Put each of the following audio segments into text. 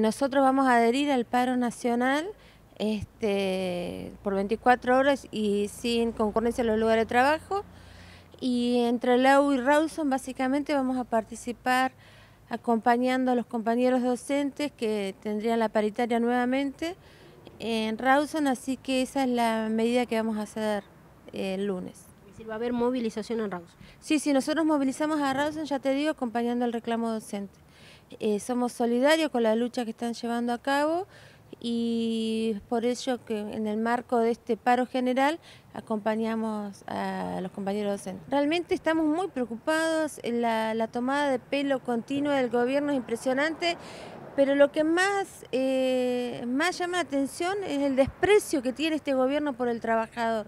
Nosotros vamos a adherir al paro nacional este, por 24 horas y sin concurrencia en los lugares de trabajo. Y entre Lau y Rawson básicamente vamos a participar acompañando a los compañeros docentes que tendrían la paritaria nuevamente en Rawson, así que esa es la medida que vamos a hacer el lunes. Es decir, va a haber movilización en Rawson. Sí, sí, nosotros movilizamos a Rawson, ya te digo, acompañando al reclamo docente. Eh, somos solidarios con la lucha que están llevando a cabo y por ello que en el marco de este paro general acompañamos a los compañeros docentes. Realmente estamos muy preocupados, la, la tomada de pelo continua del gobierno es impresionante, pero lo que más, eh, más llama la atención es el desprecio que tiene este gobierno por el trabajador,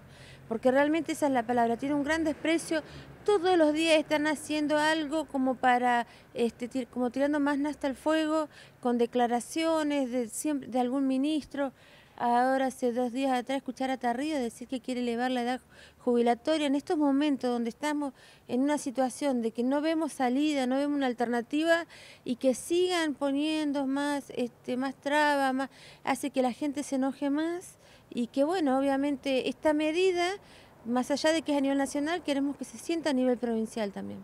porque realmente esa es la palabra, tiene un gran desprecio todos los días están haciendo algo como para, este, como tirando más nasta al fuego, con declaraciones de, siempre, de algún ministro. Ahora hace dos días atrás escuchar a Tarrío decir que quiere elevar la edad jubilatoria. En estos momentos donde estamos en una situación de que no vemos salida, no vemos una alternativa y que sigan poniendo más, este, más trabas, más, hace que la gente se enoje más y que bueno, obviamente esta medida más allá de que es a nivel nacional, queremos que se sienta a nivel provincial también.